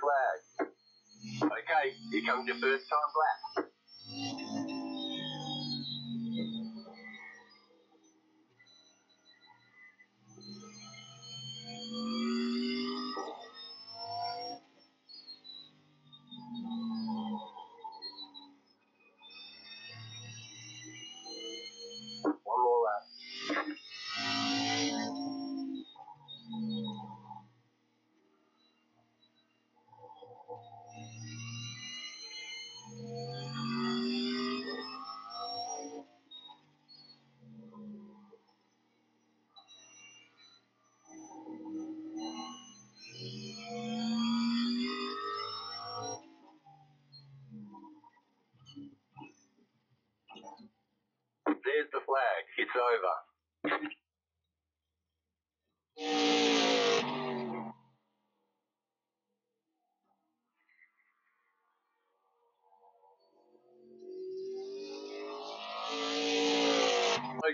flag. Okay, here comes your first time black.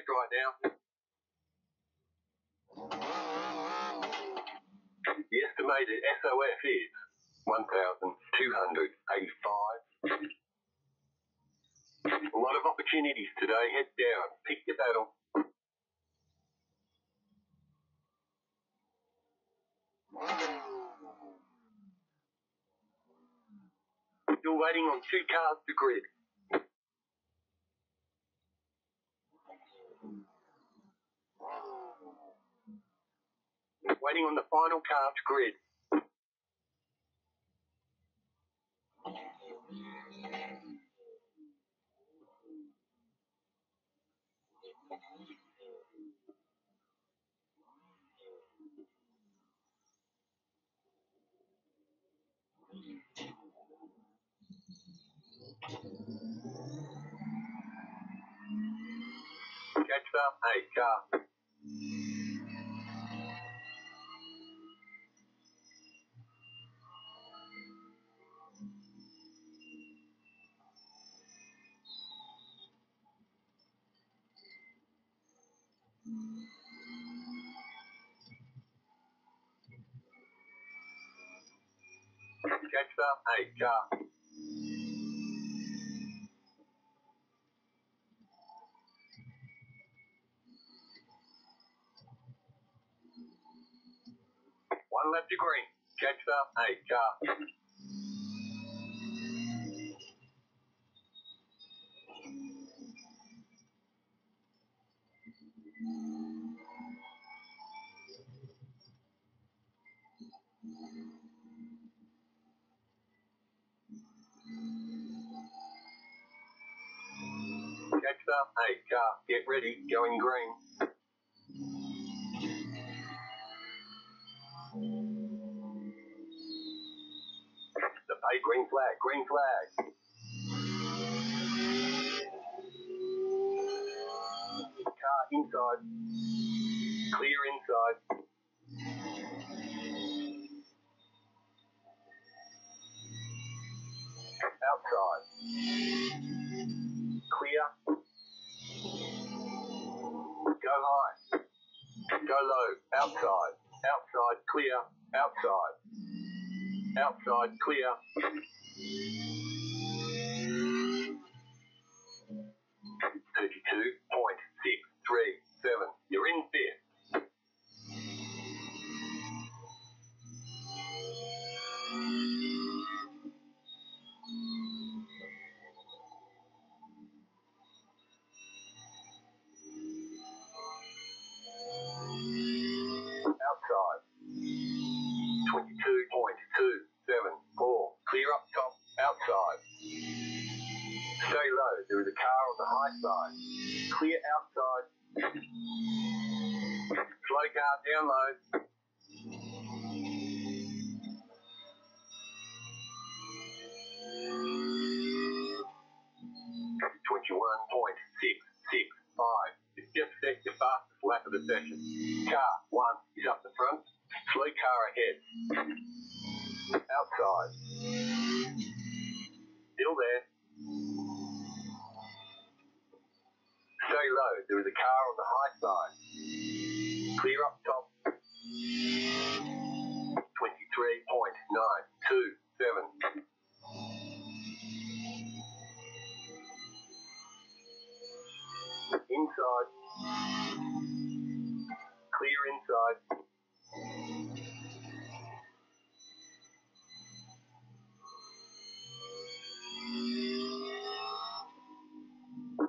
Right now. The estimated SOF is 1,285. A lot of opportunities today. Head down. Pick your battle. Still waiting on two cars to grid. Waiting on the final car to grid. Catch up. Hey, car. One left to green. Catch up. Hey, car. Up. Hey, car. Get ready. Going green. The pay green flag. Green flag. Car inside. Clear inside. Outside. Go high. Go low. Outside. Outside. Clear. Outside. Outside. Clear. 41.665. It's just set your fastest lap of the session. Car 1 is up the front. Slow car ahead. Outside. Still there. Stay low. There is a car on the high side. Clear up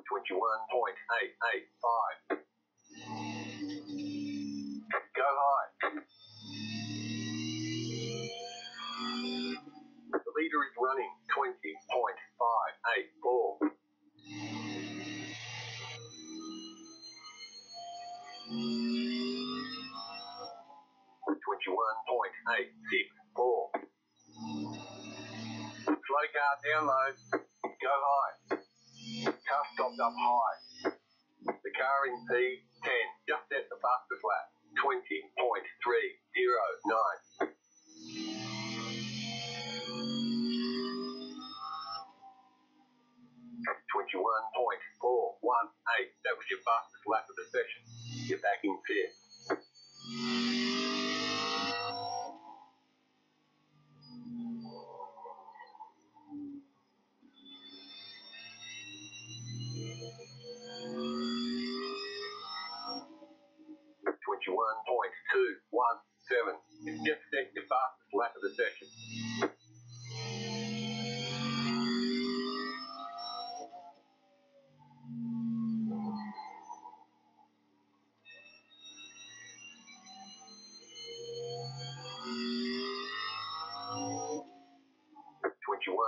221.885. Go high. The leader is running 20.584. Twenty-one point eight six four. Slow car down low. Go high. Car stopped up high. The car in P10 just set the three zero nine. Twenty-one point four one eight. That was your fastest lap of the session. You're back in fifth.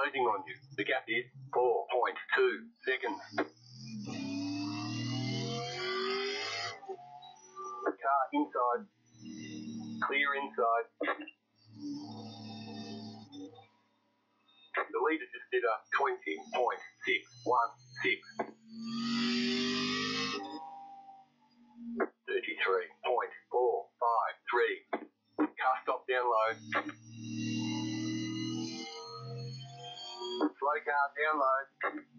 closing on you. The gap is 4.2 seconds. The car inside. Clear inside. The leader just did a 20.616. 33.453. Car stop down low. Car down low. Twenty-two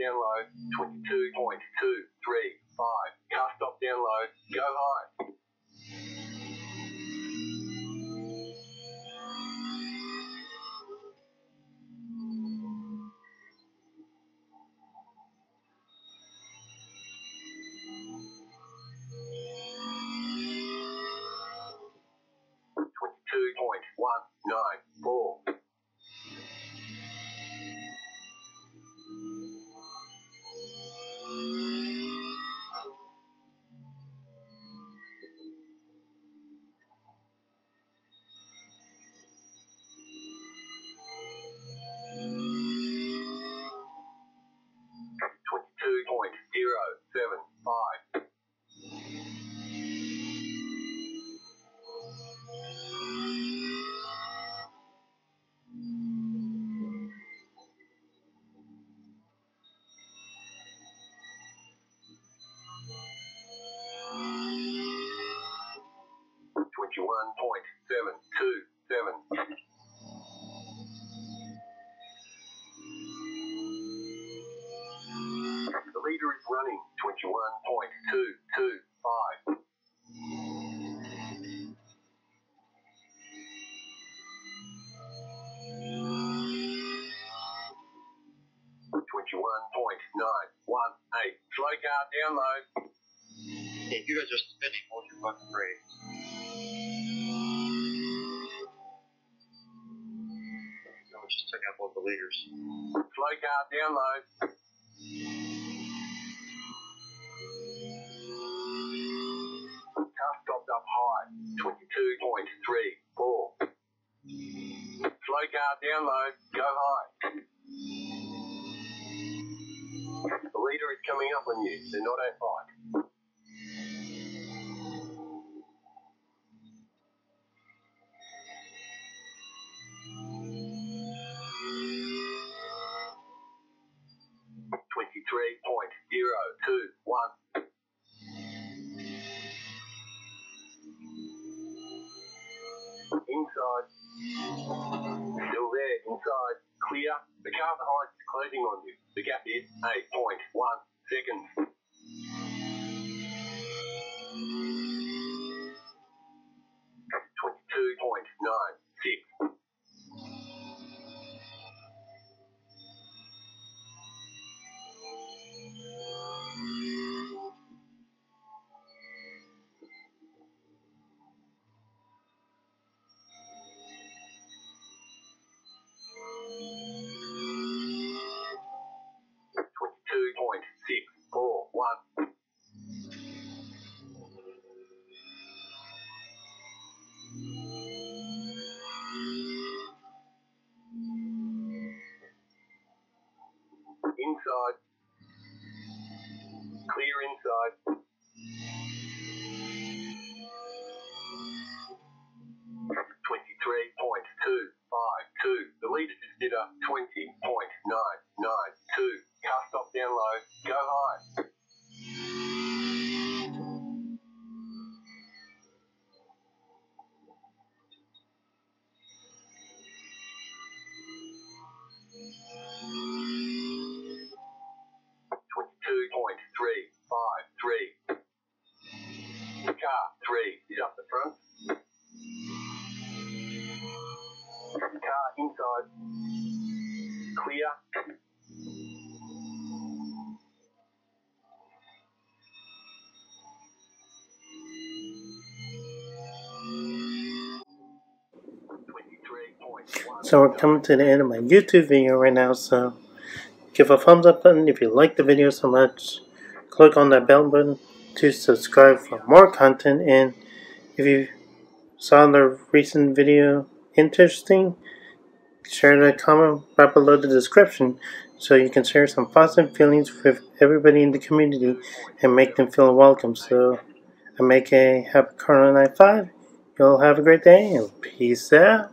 down low. Twenty-two point two three five. Car stop down low. Go high. Leader is running twenty-one point two two five. Twenty-one point nine one eight. Slow car down low. Hey, you guys are spinning. Hold your fucking brakes. was just taking up all the leaders. Slow car down low. 22.34. Slow car down low. Go high. The leader is coming up on you. They're not at fight. Twenty-three point zero two one. Inside. Still there. Inside. Clear. The car behind is closing on you. The gap is eight point one seconds. Car three is up the front. Car inside. Clear. So we're coming to the end of my YouTube video right now, so give a thumbs up button if you like the video so much. Click on that bell button to subscribe for more content and if you saw the recent video interesting, share the comment right below the description so you can share some positive feelings with everybody in the community and make them feel welcome. So I make a happy Corona Night 5. You'll have a great day and peace out.